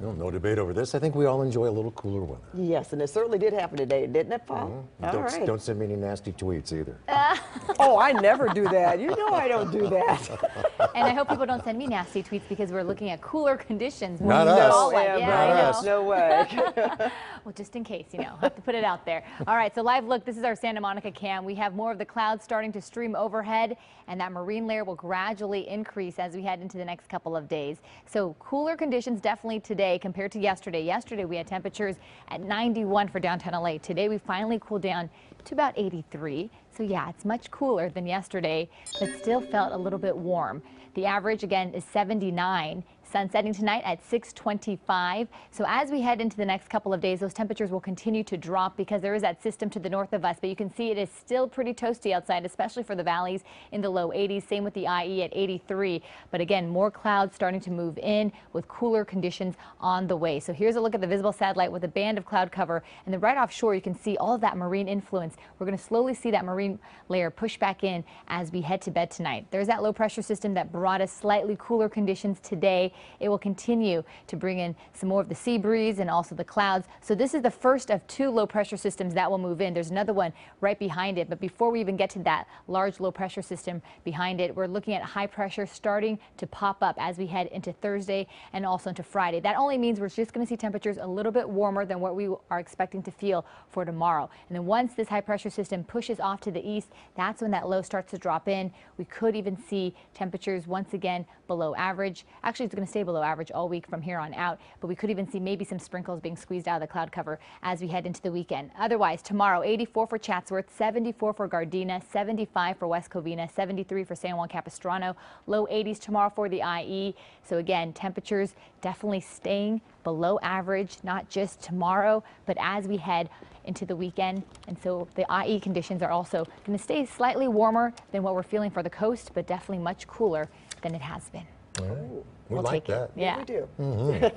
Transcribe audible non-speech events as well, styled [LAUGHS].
Well, no debate over this. I think we all enjoy a little cooler weather. Yes, and it certainly did happen today, didn't it, Paul? Mm-hmm. All don't, right. don't send me any nasty tweets either. [LAUGHS] Oh, I never do that. You know I don't do that. And I hope people don't send me nasty tweets because we're looking at cooler conditions. Not us. all like- Yeah, I Not know. us. No way. [LAUGHS] [LAUGHS] Well, just in case, you know, have to put it out there. All right, so live look, this is our Santa Monica cam. We have more of the clouds starting to stream overhead, and that marine layer will gradually increase as we head into the next couple of days. So cooler conditions definitely today compared to yesterday. Yesterday we had temperatures at 91 for downtown LA. Today we finally cooled down to about 83. So yeah, it's much cooler than yesterday, but still felt a little bit warm. The average again is 79. Sun setting tonight at 625. So as we head into the next couple of days, those temperatures will continue to drop because there is that system to the north of us. But you can see it is still pretty toasty outside, especially for the valleys in the low 80s. Same with the IE at 83. But again, more clouds starting to move in with cooler conditions on the way. So here's a look at the visible satellite with a band of cloud cover. And then right offshore, you can see all of that marine influence. We're going to slowly see that marine layer push back in as we head to bed tonight. There's that low pressure system that brought us slightly cooler conditions today. It will continue to bring in some more of the sea breeze and also the clouds. So this is the first of two low pressure systems that will move in. There's another one right behind it. But before we even get to that large low pressure system behind it, we're looking at high pressure starting to pop up as we head into Thursday and also into Friday. That only means we're just going to see temperatures a little bit warmer than what we are expecting to feel for tomorrow. And then once this high pressure system pushes off to the east, that's when that low starts to drop in. We could even see temperatures once again below average. Actually, it's going to stay below average all week from here on out, but we could even see maybe some sprinkles being squeezed out of the cloud cover as we head into the weekend. Otherwise, tomorrow 84 for Chatsworth, 74 for Gardena, 75 for West Covina, 73 for San Juan Capistrano, low 80s tomorrow for the IE. So again, temperatures definitely staying below average, not just tomorrow, but as we head into the weekend. And so the IE conditions are also going to stay slightly warmer than what we're feeling for the coast, but definitely much cooler than it has been. All right. We We'll like take it. that. Yeah. We do. Mm-hmm. [LAUGHS]